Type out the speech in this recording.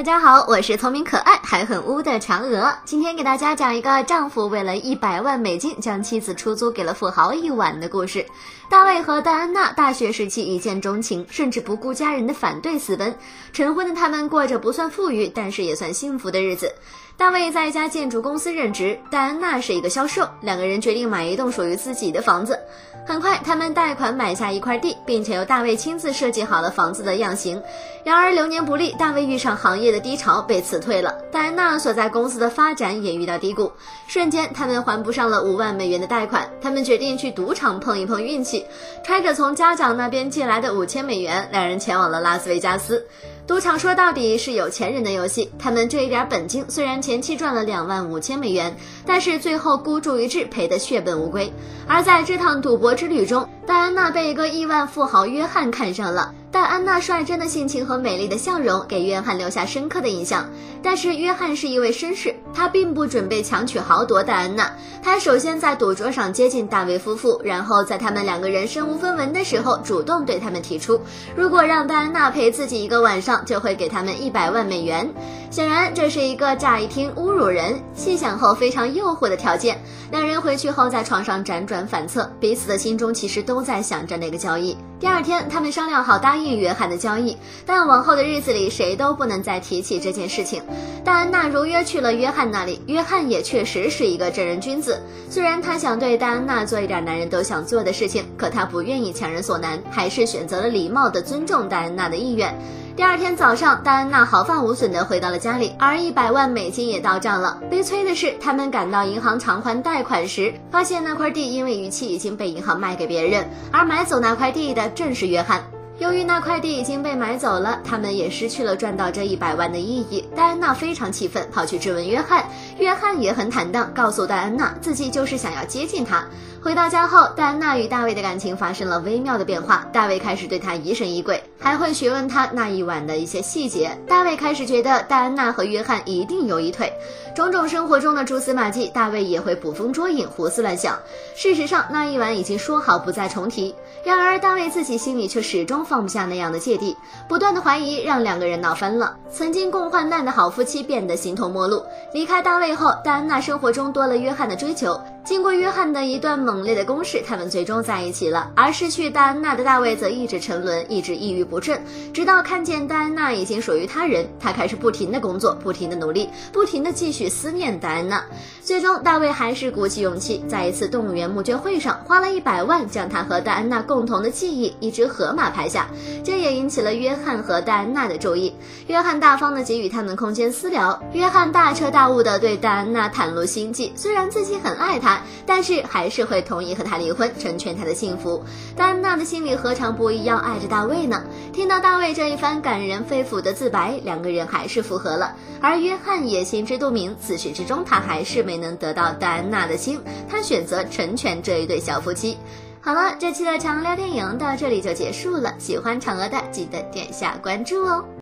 大家好，我是聪明可爱还很污的嫦娥。今天给大家讲一个丈夫为了一百万美金将妻子出租给了富豪一晚的故事。大卫和戴安娜大学时期一见钟情，甚至不顾家人的反对私奔。成婚的他们过着不算富裕，但是也算幸福的日子。大卫在一家建筑公司任职，戴安娜是一个销售。两个人决定买一栋属于自己的房子。很快，他们贷款买下一块地，并且由大卫亲自设计好了房子的样型。然而流年不利，大卫遇上行业的低潮，被辞退了。戴安娜所在公司的发展也遇到低谷，瞬间他们还不上了五万美元的贷款。他们决定去赌场碰一碰运气，揣着从家长那边借来的五千美元，两人前往了拉斯维加斯。赌场说到底是有钱人的游戏，他们这一点本金虽然前期赚了两万五千美元，但是最后孤注一掷赔得血本无归。而在这趟赌博之旅中，戴安娜被一个亿万富豪约翰看上了。戴安娜率真的性情和美丽的笑容给约翰留下深刻的印象，但是约翰是一位绅士，他并不准备强取豪夺戴安娜。他首先在赌桌上接近大卫夫妇，然后在他们两个人身无分文的时候，主动对他们提出，如果让戴安娜陪自己一个晚上，就会给他们一百万美元。显然，这是一个乍一听侮辱人，细想后非常诱惑的条件。两人回去后在床上辗转反侧，彼此的心中其实都在想着那个交易。第二天，他们商量好答应约翰的交易，但往后的日子里，谁都不能再提起这件事情。戴安娜如约去了约翰那里，约翰也确实是一个正人君子。虽然他想对戴安娜做一点男人都想做的事情，可他不愿意强人所难，还是选择了礼貌地尊重戴安娜的意愿。第二天早上，戴安娜毫发无损地回到了家里，而一百万美金也到账了。悲催的是，他们赶到银行偿还贷款时，发现那块地因为逾期已经被银行卖给别人，而买走那块地的正是约翰。由于那块地已经被买走了，他们也失去了赚到这一百万的意义。戴安娜非常气愤，跑去质问约翰。约翰也很坦荡，告诉戴安娜自己就是想要接近她。回到家后，戴安娜与大卫的感情发生了微妙的变化。大卫开始对她疑神疑鬼，还会询问她那一晚的一些细节。大卫开始觉得戴安娜和约翰一定有一腿。种种生活中的蛛丝马迹，大卫也会捕风捉影，胡思乱想。事实上，那一晚已经说好不再重提。然而，大卫自己心里却始终放不下那样的芥蒂，不断的怀疑让两个人闹翻了。曾经共患难的好夫妻变得形同陌路。离开大卫后，戴安娜生活中多了约翰的追求。经过约翰的一段猛烈的攻势，他们最终在一起了。而失去戴安娜的大卫则一直沉沦，一直抑郁不振，直到看见戴安娜已经属于他人，他开始不停的工作，不停的努力，不停的继续思念戴安娜。最终，大卫还是鼓起勇气，在一次动物园募捐会上花了一百万，将他和戴安娜共同的记忆——一只河马拍下。这也引起了约翰和戴安娜的注意。约翰大方的给予他们空间私聊。约翰大彻大悟的对戴安娜袒露心迹，虽然自己很爱她。但是还是会同意和她离婚，成全她的幸福。戴安娜的心里何尝不一样爱着大卫呢？听到大卫这一番感人肺腑的自白，两个人还是复合了。而约翰也心知肚明，自始至终他还是没能得到戴安娜的心，他选择成全这一对小夫妻。好了，这期的嫦娥聊电影到这里就结束了。喜欢嫦娥的记得点下关注哦。